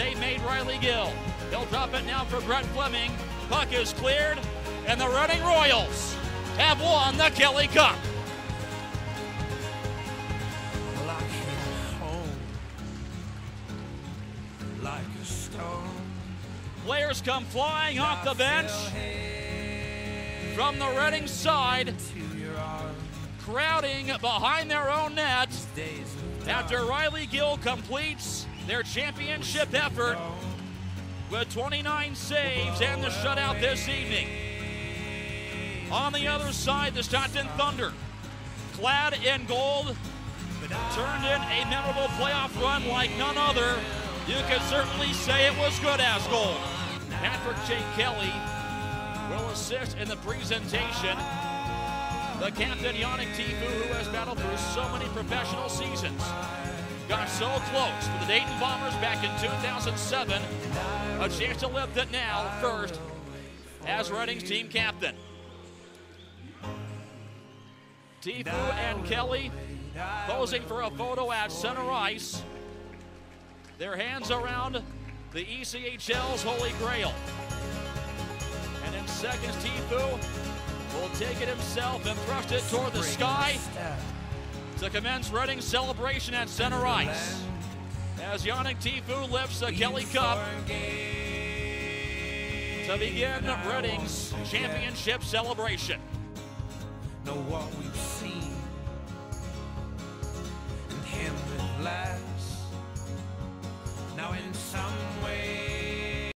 save made Riley Gill. He'll drop it now for Brett Fleming. Puck is cleared, and the Reading Royals have won the Kelly Cup. Players come flying off the bench from the Reading side, crowding behind their own net after Riley Gill completes their championship effort with 29 saves and the shutout this evening. On the other side, the Stockton Thunder, clad in gold, turned in a memorable playoff run like none other. You can certainly say it was good as gold. Patrick J. Kelly will assist in the presentation. The captain, Yannick Tifu, who has battled through so many professional seasons, got so close to the Dayton Bombers back in 2007. A chance to lift it now first as Reading's team captain. Tifu and Kelly posing for a photo at center ice. Their hands around the ECHL's Holy Grail. And in seconds, Tifu will take it himself and thrust it toward the sky to commence Reading's celebration at center ice. As Yannick Tifu lifts the Kelly Cup to begin Reading's championship celebration. Know what we've seen and him laughs. Now in some